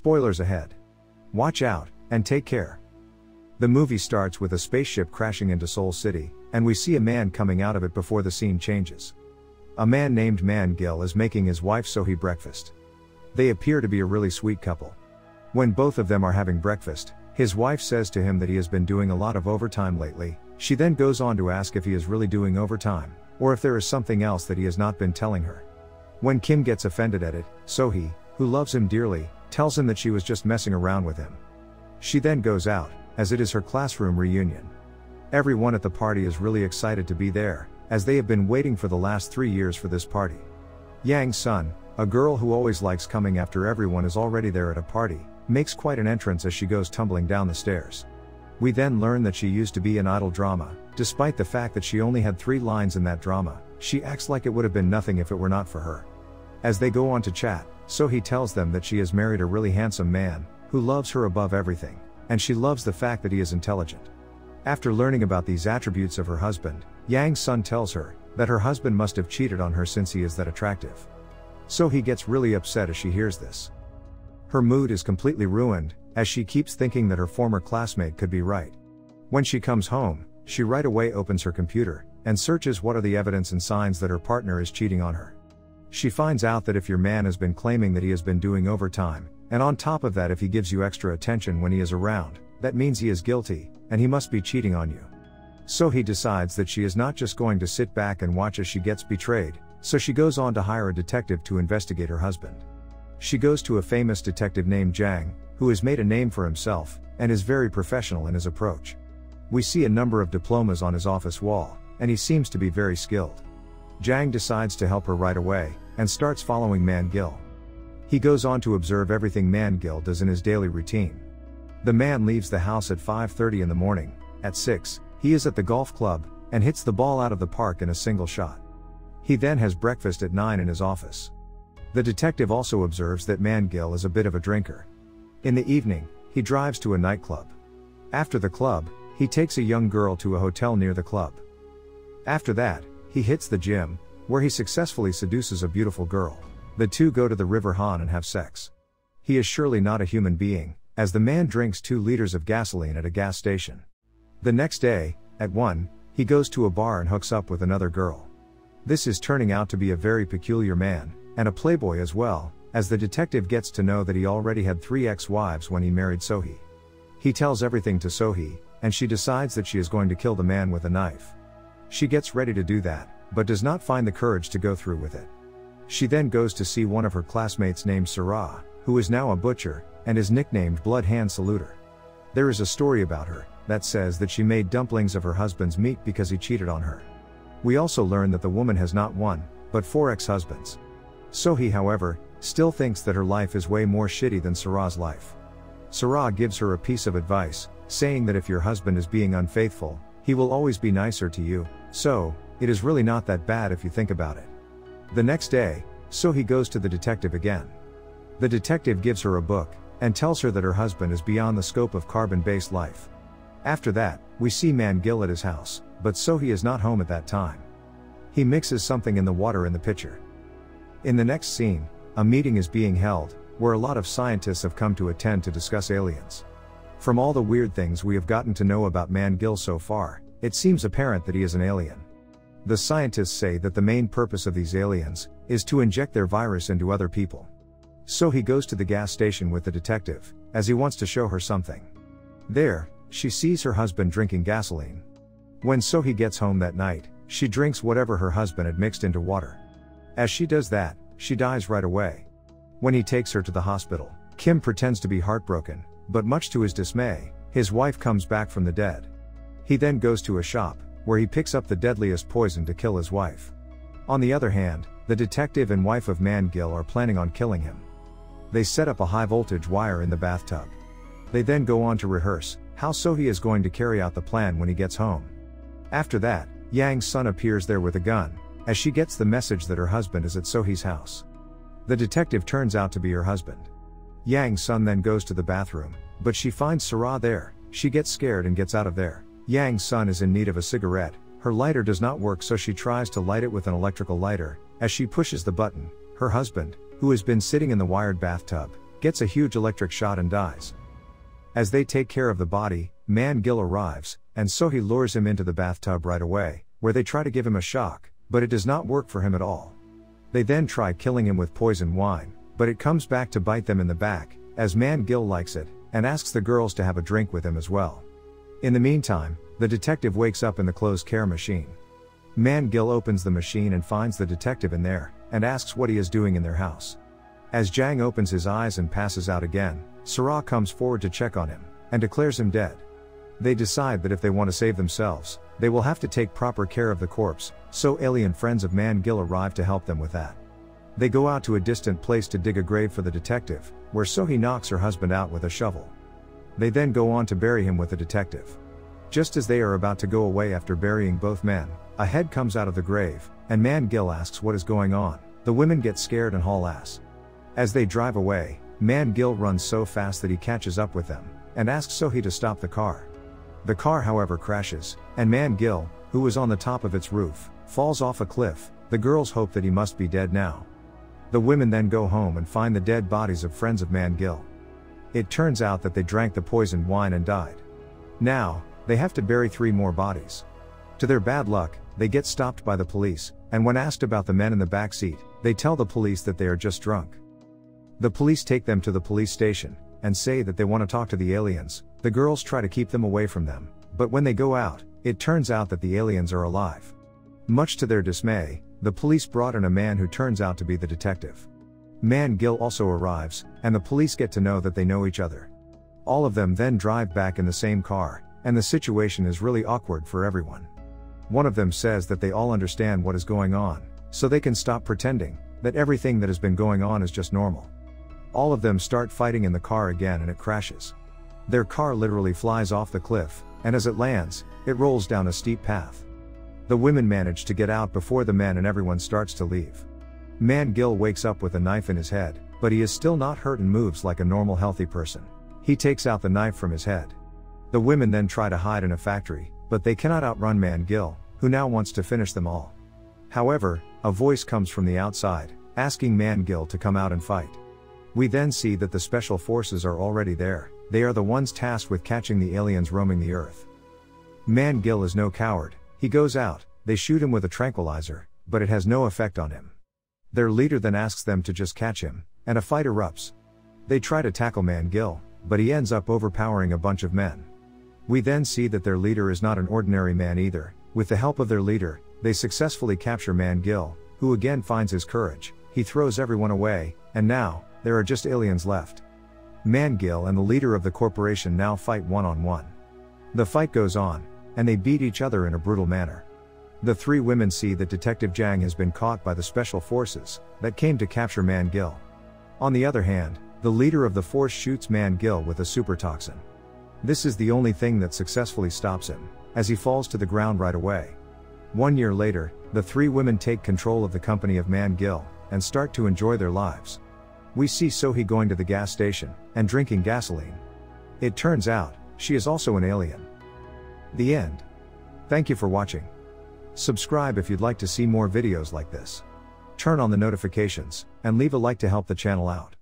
Spoilers ahead. Watch out, and take care. The movie starts with a spaceship crashing into Seoul City, and we see a man coming out of it before the scene changes. A man named Man Gil is making his wife Sohee breakfast. They appear to be a really sweet couple. When both of them are having breakfast, his wife says to him that he has been doing a lot of overtime lately. She then goes on to ask if he is really doing overtime, or if there is something else that he has not been telling her. When Kim gets offended at it, Sohee, who loves him dearly, tells him that she was just messing around with him. She then goes out, as it is her classroom reunion. Everyone at the party is really excited to be there, as they have been waiting for the last three years for this party. Yang Sun, a girl who always likes coming after everyone is already there at a party, makes quite an entrance as she goes tumbling down the stairs. We then learn that she used to be in idol drama, despite the fact that she only had three lines in that drama, she acts like it would have been nothing if it were not for her. As they go on to chat, Sohee tells them that she has married a really handsome man, who loves her above everything, and she loves the fact that he is intelligent. After learning about these attributes of her husband, Yang Sun tells her that her husband must have cheated on her since he is that attractive. Sohee gets really upset as she hears this. Her mood is completely ruined, as she keeps thinking that her former classmate could be right. When she comes home, she right away opens her computer and searches what are the evidence and signs that her partner is cheating on her. She finds out that if your man has been claiming that he has been doing overtime, and on top of that, if he gives you extra attention when he is around, that means he is guilty, and he must be cheating on you. Sohee decides that she is not just going to sit back and watch as she gets betrayed, so she goes on to hire a detective to investigate her husband. She goes to a famous detective named Jang, who has made a name for himself, and is very professional in his approach. We see a number of diplomas on his office wall, and he seems to be very skilled. Jang decides to help her right away, and starts following Man Gil. He goes on to observe everything Man Gil does in his daily routine. The man leaves the house at 5.30 in the morning, at 6, he is at the golf club, and hits the ball out of the park in a single shot. He then has breakfast at 9 in his office. The detective also observes that Man Gil is a bit of a drinker. In the evening, he drives to a nightclub. After the club, he takes a young girl to a hotel near the club. After that, he hits the gym, where he successfully seduces a beautiful girl. The two go to the River Han and have sex. He is surely not a human being, as the man drinks 2 liters of gasoline at a gas station. The next day, at 1, he goes to a bar and hooks up with another girl. This is turning out to be a very peculiar man, and a playboy as well, as the detective gets to know that he already had three ex-wives when he married Sohee. He tells everything to Sohee, and she decides that she is going to kill the man with a knife. She gets ready to do that, but does not find the courage to go through with it. She then goes to see one of her classmates named Sarah, who is now a butcher, and is nicknamed Blood Hand Saluter. There is a story about her, that says that she made dumplings of her husband's meat because he cheated on her. We also learn that the woman has not one, but four ex-husbands. Sohee, however, still thinks that her life is way more shitty than Sarah's life. Sarah gives her a piece of advice, saying that if your husband is being unfaithful, he will always be nicer to you, so, it is really not that bad if you think about it. The next day, Sohee goes to the detective again. The detective gives her a book, and tells her that her husband is beyond the scope of carbon based life. After that, we see Man Gil at his house, but Sohee is not home at that time. He mixes something in the water in the pitcher. In the next scene, a meeting is being held, where a lot of scientists have come to attend to discuss aliens. From all the weird things we have gotten to know about Man Gil so far, it seems apparent that he is an alien. The scientists say that the main purpose of these aliens is to inject their virus into other people. Sohee goes to the gas station with the detective, as he wants to show her something. There, she sees her husband drinking gasoline. When Sohee gets home that night, she drinks whatever her husband had mixed into water. As she does that, she dies right away. When he takes her to the hospital, Kim pretends to be heartbroken, but much to his dismay, his wife comes back from the dead. He then goes to a shop, where he picks up the deadliest poison to kill his wife. On the other hand, the detective and wife of Man Gil are planning on killing him. They set up a high voltage wire in the bathtub. They then go on to rehearse how Sohee is going to carry out the plan when he gets home. After that, Yang Sun appears there with a gun, as she gets the message that her husband is at Sohee's house. The detective turns out to be her husband. Yang Sun then goes to the bathroom, but she finds Sarah there, she gets scared and gets out of there. Yang Sun is in need of a cigarette, her lighter does not work so she tries to light it with an electrical lighter, as she pushes the button, her husband, who has been sitting in the wired bathtub, gets a huge electric shot and dies. As they take care of the body, Man Gil arrives, and so he lures him into the bathtub right away, where they try to give him a shock, but it does not work for him at all. They then try killing him with poison wine, but it comes back to bite them in the back, as Man Gil likes it, and asks the girls to have a drink with him as well. In the meantime, the detective wakes up in the closed care machine. Man Gil opens the machine and finds the detective in there, and asks what he is doing in their house. As Jang opens his eyes and passes out again, Sarah comes forward to check on him, and declares him dead. They decide that if they want to save themselves, they will have to take proper care of the corpse, so alien friends of Man Gil arrive to help them with that. They go out to a distant place to dig a grave for the detective, where Sohee knocks her husband out with a shovel. They then go on to bury him with the detective. Just as they are about to go away after burying both men, a head comes out of the grave, and Man Gil asks what is going on. The women get scared and haul ass. As they drive away, Man Gil runs so fast that he catches up with them, and asks Sohee to stop the car. The car, however, crashes, and Man Gil, who was on the top of its roof, falls off a cliff. The girls hope that he must be dead now. The women then go home and find the dead bodies of friends of Man Gil. It turns out that they drank the poisoned wine and died. Now, they have to bury three more bodies. To their bad luck, they get stopped by the police, and when asked about the men in the back seat, they tell the police that they are just drunk. The police take them to the police station, and say that they want to talk to the aliens. The girls try to keep them away from them, but when they go out, it turns out that the aliens are alive. Much to their dismay, the police brought in a man who turns out to be the detective. Man Gil also arrives, and the police get to know that they know each other. All of them then drive back in the same car, and the situation is really awkward for everyone. One of them says that they all understand what is going on, so they can stop pretending that everything that has been going on is just normal. All of them start fighting in the car again and it crashes. Their car literally flies off the cliff, and as it lands, it rolls down a steep path. The women manage to get out before the men and everyone starts to leave. Man Gil wakes up with a knife in his head, but he is still not hurt and moves like a normal healthy person. He takes out the knife from his head. The women then try to hide in a factory, but they cannot outrun Man Gil, who now wants to finish them all. However, a voice comes from the outside, asking Man Gil to come out and fight. We then see that the special forces are already there, they are the ones tasked with catching the aliens roaming the earth. Man Gil is no coward, he goes out, they shoot him with a tranquilizer, but it has no effect on him. Their leader then asks them to just catch him, and a fight erupts. They try to tackle Man Gil, but he ends up overpowering a bunch of men. We then see that their leader is not an ordinary man either, with the help of their leader, they successfully capture Man Gil, who again finds his courage, he throws everyone away, and now, there are just aliens left. Man Gil and the leader of the corporation now fight one on one. The fight goes on, and they beat each other in a brutal manner. The three women see that Detective Jang has been caught by the special forces that came to capture Man Gil. On the other hand, the leader of the force shoots Man Gil with a super toxin. This is the only thing that successfully stops him, as he falls to the ground right away. One year later, the three women take control of the company of Man Gil and start to enjoy their lives. We see Sohee going to the gas station and drinking gasoline. It turns out, she is also an alien. The end. Thank you for watching. Subscribe if you'd like to see more videos like this. Turn on the notifications, and leave a like to help the channel out.